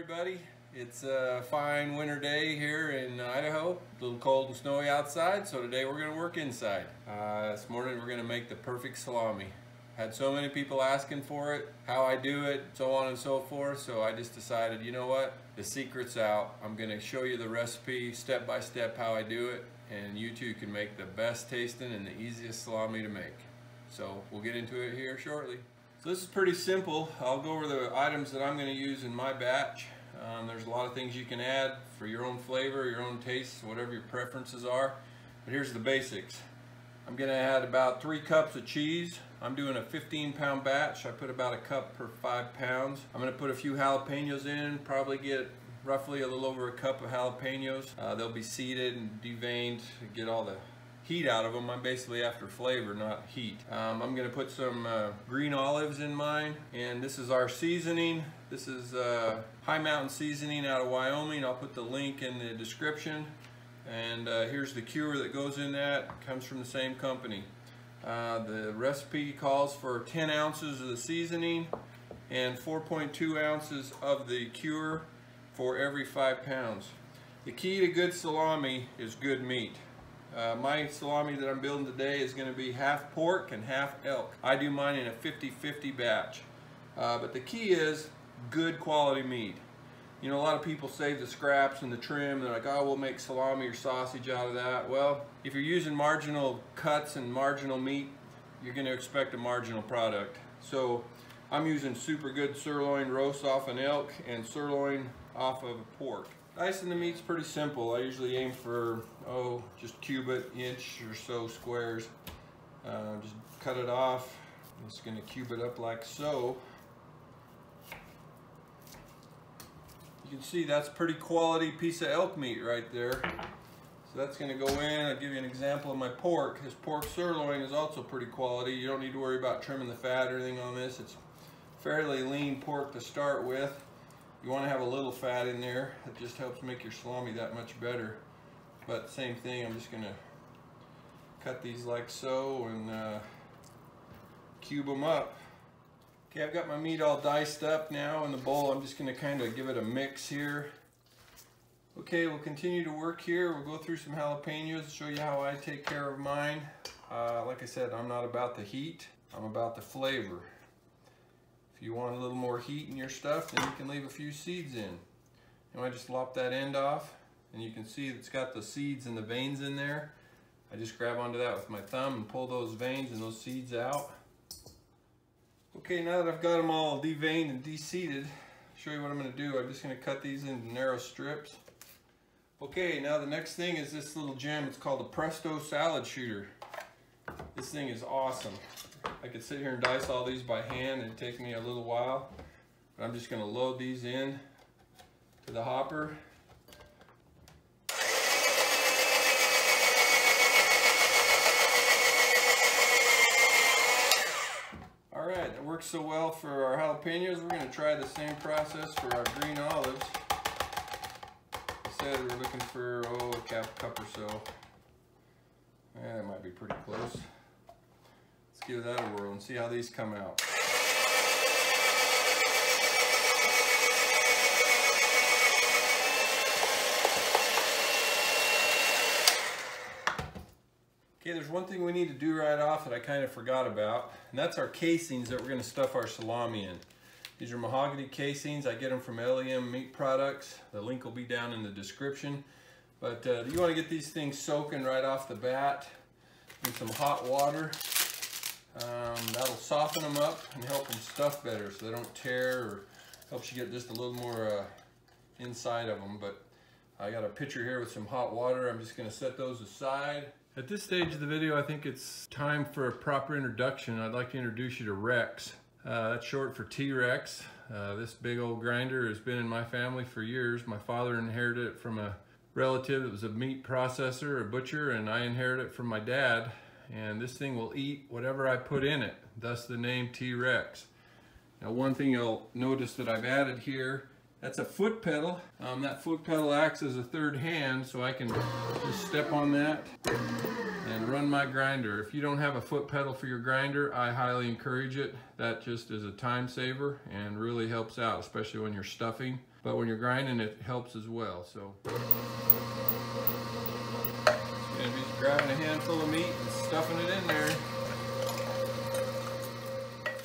everybody. It's a fine winter day here in Idaho. A little cold and snowy outside, so today we're gonna work inside. Uh, this morning we're gonna make the perfect salami. Had so many people asking for it, how I do it, so on and so forth, so I just decided, you know what? The secret's out. I'm gonna show you the recipe step by step how I do it, and you too can make the best tasting and the easiest salami to make. So we'll get into it here shortly. This is pretty simple. I'll go over the items that I'm going to use in my batch. Um, there's a lot of things you can add for your own flavor, your own taste, whatever your preferences are. But here's the basics. I'm going to add about three cups of cheese. I'm doing a 15 pound batch. I put about a cup per five pounds. I'm going to put a few jalapenos in, probably get roughly a little over a cup of jalapenos. Uh, they'll be seeded and deveined, get all the heat out of them. I'm basically after flavor, not heat. Um, I'm gonna put some uh, green olives in mine, and this is our seasoning. This is uh, Hi Mountain Seasoning out of Wyoming. I'll put the link in the description. And uh, here's the cure that goes in that. comes from the same company. Uh, the recipe calls for 10 ounces of the seasoning and 4.2 ounces of the cure for every five pounds. The key to good salami is good meat. Uh, my salami that I'm building today is going to be half pork and half elk. I do mine in a 50-50 batch. Uh, but the key is good quality meat. You know, a lot of people save the scraps and the trim. They're like, oh, we'll make salami or sausage out of that. Well, if you're using marginal cuts and marginal meat, you're going to expect a marginal product. So I'm using super good sirloin roast off an elk and sirloin off of a pork. Dicing the meat's pretty simple. I usually aim for, oh, just cube it, inch or so squares. Uh, just cut it off. I'm just gonna cube it up like so. You can see that's pretty quality piece of elk meat right there. So that's gonna go in. I'll give you an example of my pork. This pork sirloin is also pretty quality. You don't need to worry about trimming the fat or anything on this. It's fairly lean pork to start with. You want to have a little fat in there. It just helps make your salami that much better. But same thing, I'm just going to cut these like so and uh, cube them up. Okay, I've got my meat all diced up now in the bowl. I'm just going to kind of give it a mix here. Okay, we'll continue to work here. We'll go through some jalapenos, show you how I take care of mine. Uh, like I said, I'm not about the heat. I'm about the flavor. If you want a little more heat in your stuff, then you can leave a few seeds in. And I just lop that end off, and you can see it's got the seeds and the veins in there. I just grab onto that with my thumb and pull those veins and those seeds out. Okay, now that I've got them all deveined and deseeded, show you what I'm gonna do. I'm just gonna cut these into narrow strips. Okay, now the next thing is this little gem. It's called the Presto Salad Shooter. This thing is awesome. I could sit here and dice all these by hand and take me a little while. But I'm just gonna load these in to the hopper. All right, it works so well for our jalapenos. We're gonna try the same process for our green olives. I said we're looking for, oh, a cup, cup or so. Yeah, that might be pretty close give that a whirl and see how these come out. Okay, there's one thing we need to do right off that I kind of forgot about, and that's our casings that we're going to stuff our salami in. These are mahogany casings. I get them from LEM Meat Products. The link will be down in the description. But uh, you want to get these things soaking right off the bat in some hot water. Um, that'll soften them up and help them stuff better so they don't tear or helps you get just a little more uh, inside of them. But I got a pitcher here with some hot water. I'm just gonna set those aside. At this stage of the video, I think it's time for a proper introduction. I'd like to introduce you to Rex. Uh, that's short for T-Rex. Uh, this big old grinder has been in my family for years. My father inherited it from a relative that was a meat processor, a butcher, and I inherited it from my dad and this thing will eat whatever I put in it, thus the name T-Rex. Now one thing you'll notice that I've added here That's a foot pedal. Um, that foot pedal acts as a third hand so I can just step on that and run my grinder. If you don't have a foot pedal for your grinder, I highly encourage it. That just is a time saver and really helps out, especially when you're stuffing. But when you're grinding, it helps as well. So, be grabbing a handful of meat stuffing it in there.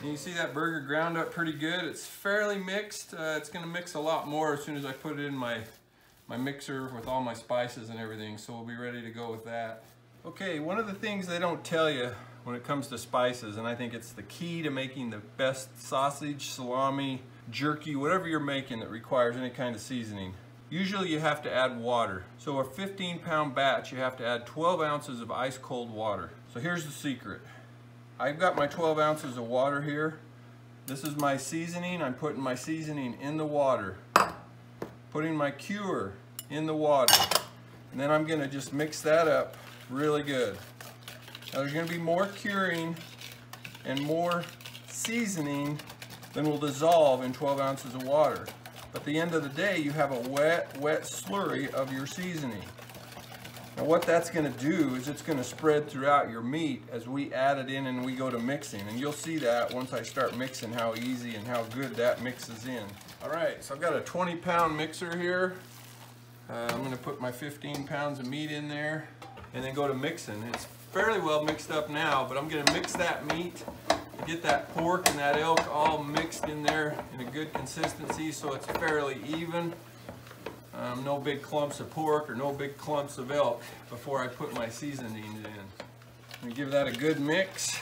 And you see that burger ground up pretty good. It's fairly mixed. Uh, it's gonna mix a lot more as soon as I put it in my, my mixer with all my spices and everything. So we'll be ready to go with that. Okay, one of the things they don't tell you when it comes to spices, and I think it's the key to making the best sausage, salami, jerky, whatever you're making that requires any kind of seasoning. Usually you have to add water. So a 15 pound batch, you have to add 12 ounces of ice cold water. So here's the secret. I've got my 12 ounces of water here. This is my seasoning. I'm putting my seasoning in the water. Putting my cure in the water. And then I'm gonna just mix that up really good. Now there's gonna be more curing and more seasoning than will dissolve in 12 ounces of water. At the end of the day, you have a wet, wet slurry of your seasoning. Now what that's gonna do is it's gonna spread throughout your meat as we add it in and we go to mixing. And you'll see that once I start mixing how easy and how good that mixes in. All right, so I've got a 20 pound mixer here. Uh, I'm gonna put my 15 pounds of meat in there and then go to mixing. It's fairly well mixed up now, but I'm gonna mix that meat get that pork and that elk all mixed in there in a good consistency so it's fairly even. Um, no big clumps of pork or no big clumps of elk before I put my seasonings in. And give that a good mix.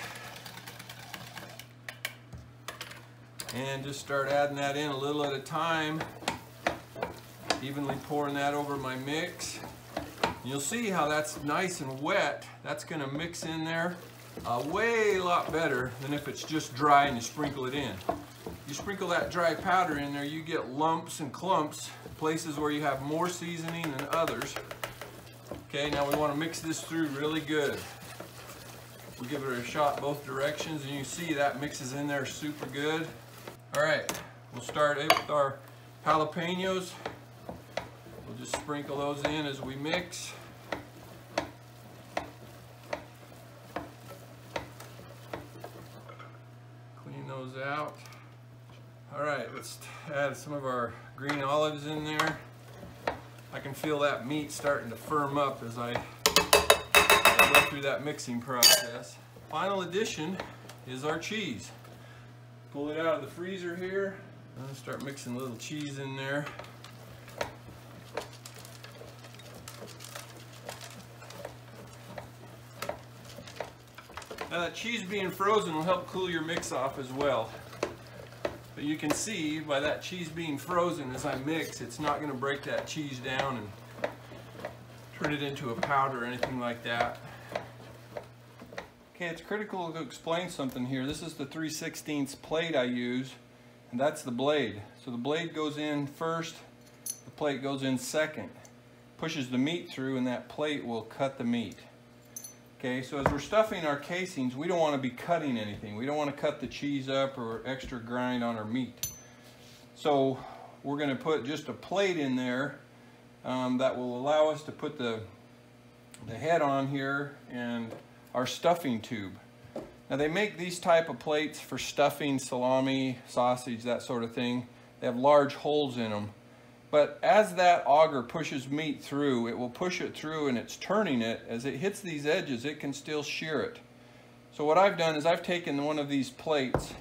And just start adding that in a little at a time. Evenly pouring that over my mix. You'll see how that's nice and wet. That's gonna mix in there uh, way a lot better than if it's just dry and you sprinkle it in. You sprinkle that dry powder in there, you get lumps and clumps places where you have more seasoning than others. Okay, now we want to mix this through really good. We'll give it a shot both directions and you see that mixes in there super good. All right, we'll start it with our jalapenos. We'll just sprinkle those in as we mix. Clean those out. All right, let's add some of our green olives in there. I can feel that meat starting to firm up as I, go through that mixing process. Final addition is our cheese. Pull it out of the freezer here. and start mixing a little cheese in there. Now that cheese being frozen will help cool your mix off as well. But you can see by that cheese being frozen as I mix, it's not going to break that cheese down and turn it into a powder or anything like that. Okay, it's critical to explain something here. This is the 3 16 plate I use, and that's the blade. So the blade goes in first, the plate goes in second. Pushes the meat through and that plate will cut the meat. Okay, so as we're stuffing our casings, we don't want to be cutting anything. We don't want to cut the cheese up or extra grind on our meat. So we're going to put just a plate in there um, that will allow us to put the, the head on here and our stuffing tube. Now they make these type of plates for stuffing salami, sausage, that sort of thing. They have large holes in them. But as that auger pushes meat through, it will push it through and it's turning it. As it hits these edges, it can still shear it. So what I've done is I've taken one of these plates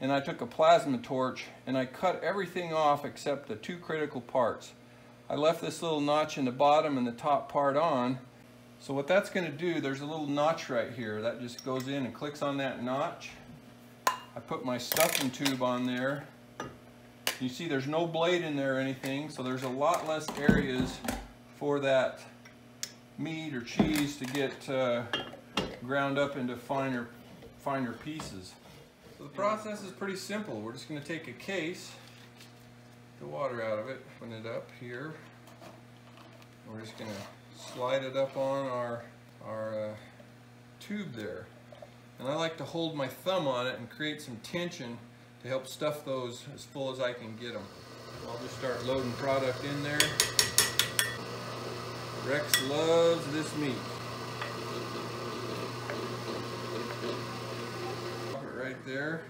and I took a plasma torch and I cut everything off except the two critical parts. I left this little notch in the bottom and the top part on. So what that's going to do, there's a little notch right here that just goes in and clicks on that notch. I put my stuffing tube on there you see there's no blade in there or anything, so there's a lot less areas for that meat or cheese to get uh, ground up into finer, finer pieces. So the process is pretty simple. We're just going to take a case, the water out of it, open it up here. We're just going to slide it up on our, our uh, tube there. And I like to hold my thumb on it and create some tension to help stuff those as full as I can get them. I'll just start loading product in there. Rex loves this meat. It right there.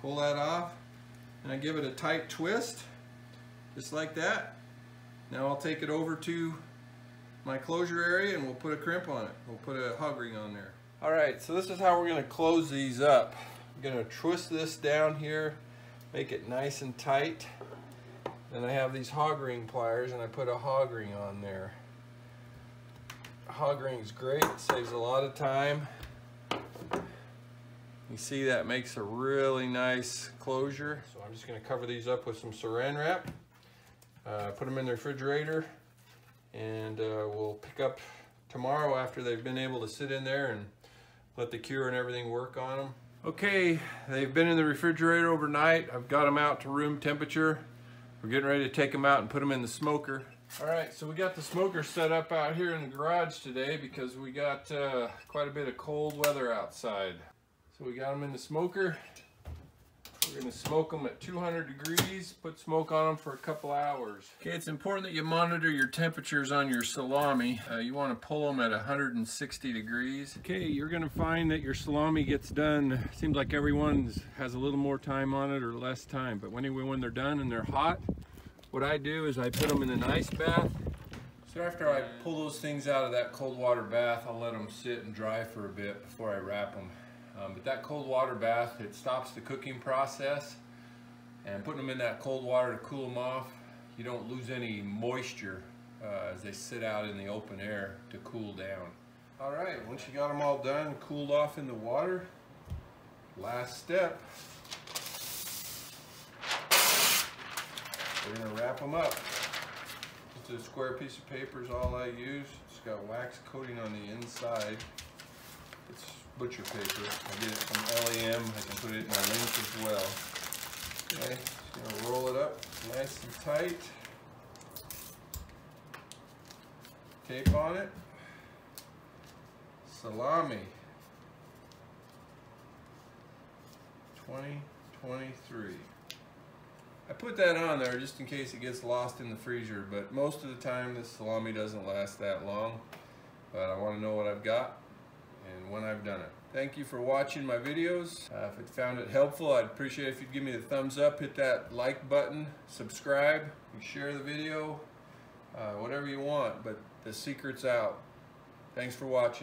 Pull that off and I give it a tight twist just like that. Now I'll take it over to my closure area and we'll put a crimp on it. We'll put a hog ring on there. All right, so this is how we're gonna close these up. I'm gonna twist this down here, make it nice and tight. Then I have these hog ring pliers and I put a hog ring on there. Hog ring's great, saves a lot of time. You see that makes a really nice closure. So I'm just gonna cover these up with some saran wrap. Uh, put them in the refrigerator and uh, we'll pick up tomorrow after they've been able to sit in there and let the cure and everything work on them. Okay, they've been in the refrigerator overnight. I've got them out to room temperature. We're getting ready to take them out and put them in the smoker. All right, so we got the smoker set up out here in the garage today because we got uh, quite a bit of cold weather outside. So we got them in the smoker. We're gonna smoke them at 200 degrees, put smoke on them for a couple hours. Okay, it's important that you monitor your temperatures on your salami. Uh, you wanna pull them at 160 degrees. Okay, you're gonna find that your salami gets done, seems like everyone has a little more time on it or less time, but when, when they're done and they're hot, what I do is I put them in an ice bath. So after I pull those things out of that cold water bath, I'll let them sit and dry for a bit before I wrap them. Um, but that cold water bath, it stops the cooking process. And putting them in that cold water to cool them off, you don't lose any moisture uh, as they sit out in the open air to cool down. All right, once you got them all done, cooled off in the water, last step, we're gonna wrap them up. Just a square piece of paper is all I use. It's got wax coating on the inside. It's butcher paper. I get it from LEM. I can put it in my link as well. Okay, just gonna roll it up nice and tight. Tape on it. Salami. 2023. I put that on there just in case it gets lost in the freezer, but most of the time this salami doesn't last that long. But I want to know what I've got when I've done it. Thank you for watching my videos. Uh, if you found it helpful, I'd appreciate if you'd give me the thumbs up, hit that like button, subscribe, share the video, uh, whatever you want, but the secret's out. Thanks for watching.